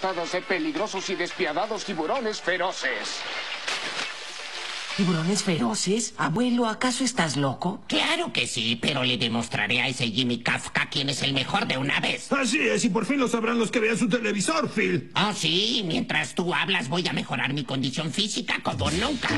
De peligrosos y despiadados tiburones feroces. ¿Tiburones feroces? Abuelo, ¿acaso estás loco? Claro que sí, pero le demostraré a ese Jimmy Kafka quién es el mejor de una vez. Así es, y por fin lo sabrán los que vean su televisor, Phil. Oh, sí, mientras tú hablas voy a mejorar mi condición física como nunca.